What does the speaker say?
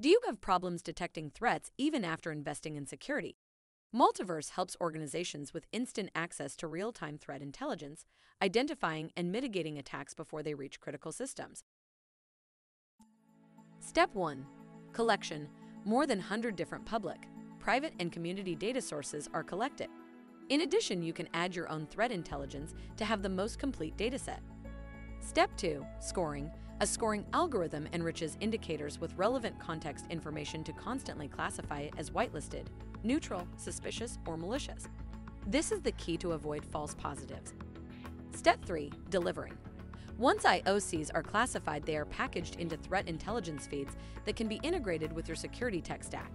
Do you have problems detecting threats even after investing in security? Maltiverse helps organizations with instant access to real time threat intelligence, identifying and mitigating attacks before they reach critical systems. Step 1 Collection More than 100 different public, private, and community data sources are collected. In addition, you can add your own threat intelligence to have the most complete dataset. Step 2 Scoring A scoring algorithm enriches indicators with relevant context information to constantly classify it as whitelisted, neutral, suspicious, or malicious. This is the key to avoid false positives. Step 3 Delivering. Once IOCs are classified, they are packaged into threat intelligence feeds that can be integrated with your security tech stack.